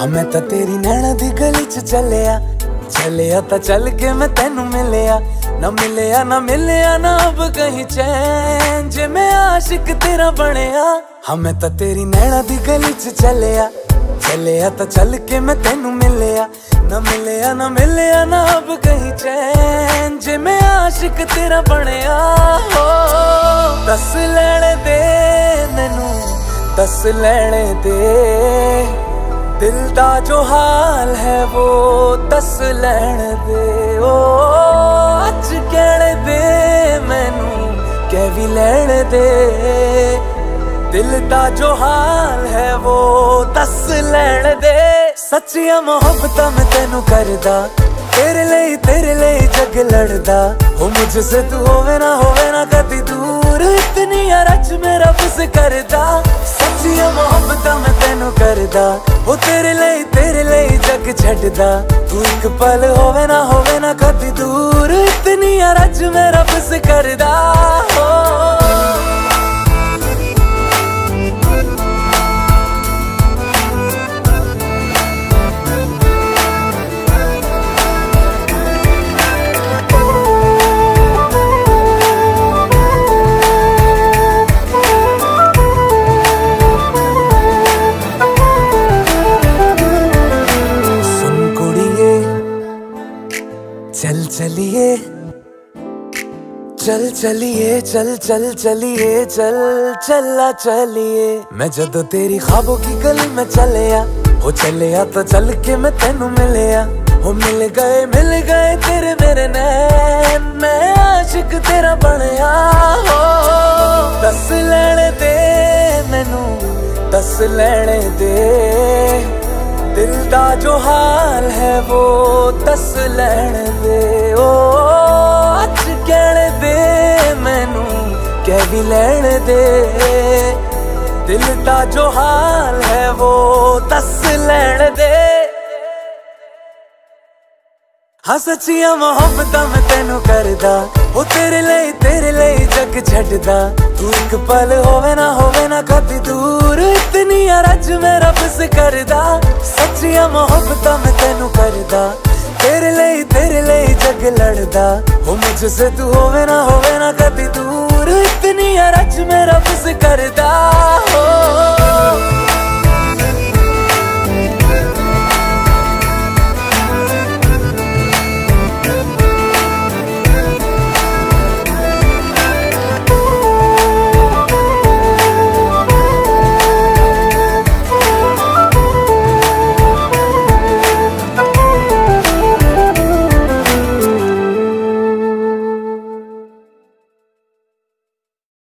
ਹਾਂ, ਮੈਂ ਤਾਂ ਤੇਰੀ ਨੈਣ ਦੀ ਗਲੀ 'ਚ ਚੱਲਿਆ। ਚੱਲਿਆ ਤਾਂ ਚੱਲ ਕੇ ਮੈਂ ਤੈਨੂੰ ਮਿਲਿਆ। ਨਾ ਮਿਲਿਆ ਨਾ ਮਿਲਿਆ, ਨਾ ਅਬ ਕਹੀਂ ਚੈਨ। ਜੇ ਮੈਂ ਆਸ਼ਿਕ ਤੇਰਾ ਬਣਿਆ। ਹਾਂ, ਮੈਂ ਤਾਂ ਤੇਰੀ ਨੈਣਾ ਦੀ ਗਲੀ 'ਚ ਚੱਲਿਆ। ਚੱਲਿਆ ਤਾਂ ਚੱਲ ਕੇ ਮੈਂ ਤੈਨੂੰ ਮਿਲਿਆ। ਨਾ ਮਿਲਿਆ ਨਾ ਮਿਲਿਆ, ਨਾ ਅਬ ਕਹੀਂ ਚੈਨ। ਜੇ ਮੈਂ ਆਸ਼ਿਕ ਤੇਰਾ ਬਣਿਆ, ਹੋ, ਦੱਸ ਲੈਣ ਦੇ ਮੈਨੂੰ। ਦੱਸ ਲੈਣ ਦੇ। ਦਿਲ ਦਾ ਜੋ ਹਾਲ ਹੈ ਉਹ ਦੱਸ ਲੈਣ ਦੇ। ਓ ਅੱਜ ਕਹਿਣ ਦੇ ਮੈਨੂੰ ਕਹਿ ਵੀ ਲੈਣ ਦੇ। ਦਿਲ ਦਾ ਜੋ ਹਾਲ ਹੈ ਉਹ ਦੱਸ ਲੈਣ ਦੇ। ਸੱਚੀਆਂ ਮੁਹੱਬਤਾਂ ਮੈਂ ਤੈਨੂੰ ਕਰਦਾ, ਤੇਰੇ ਲਈ ਤੇਰੇ ਲਈ ਜਗ ਲੜਦਾ। ਹੋ ਮੁਝ ਤੂੰ ਹੋਵੇ ਨਾ ਹੋਵੇ ਨਾ ਕਦੀ ਦੂਰ। ਇਤਨੀ ਅਰਜ ਮੇਰਾ ਬਸ ਕਰਦਾ। ਸੱਚੀਆਂ ਕਰਦਾ। ਉਹ ਤੇਰੇ ਲਈ ਤੇਰੇ ਲਈ ਜਗ ਛੱਡਦਾ। ਤੂੰ ਇੱਕ ਪਲ ਹੋਵੇ ਨਾ ਹੋਵੇ ਨਾ ਕਦੀ ਦੂਰ। ਇਤਨੀ ਅਰਜ ਮੇਰਾ ਬਸ ਕਰਦਾ। ਹੋ। चलिए चल चलिए चल चल चलिए चल चला चलिए मैं जदों तेरी ख्वाबों की गली में चलिया हो चलिया तो चल के मैं तेनू मिलिया हो मिल गए मिल गए तेरे मेरे नैन मैं आशिक तेरा बनया हो दस ਲੈਣ ਦੇ ਮੈਨੂੰ दस ਲੈਣ ਦੇ ਦਿਲ ਦਾ ਜੋ ਹਾਲ ਹੈ ਉਹ ਦੱਸ ਲੈਣ ਦੇ ਵੀ ਲੈਣ ਦੇ। ਦਿਲ ਦਾ ਜੋ ਹਾਲ ਹੈ ਉਹ ਦੱਸ ਲੈਣ ਦੇ। ਹਾਂ, ਸੱਚੀਆਂ ਮੁਹੱਬਤਾਂ ਮੈਂ ਤੈਨੂੰ ਕਰਦਾ। ਉਹ ਤੇਰੇ ਲਈ ਤੇਰੇ ਲਈ ਜਗ ਛੱਡਦਾ। ਤੂੰ ਇੱਕ ਪਲ ਹੋਵੇ ਨਾ ਹੋਵੇ ਨਾ ਕਦੀ ਦੂਰ। ਇਤਨੀ ਅਰਜ ਮੇਰਾ ਬਸ ਕਰਦਾ। ਸੱਚੀਆਂ ਮੁਹੱਬਤਾਂ ਮੈਂ ਤੈਨੂੰ ਕਰਦਾ। ਤੇਰੇ ਲਈ ਤੇਰੇ ਲਈ ਜਗ ਲੜਦਾ। ਉਹ ਮੁਝ ਸੇ ਤੂੰ ਹੋਵੇ ਨਾ ਹੋਵੇ ਨਾ ਕਦੀ ਕਿਤਨੀ ਰੱਜ ਮੇਰਾ ਫਿਜ਼ ਕਰਦਾ। ਹੋ।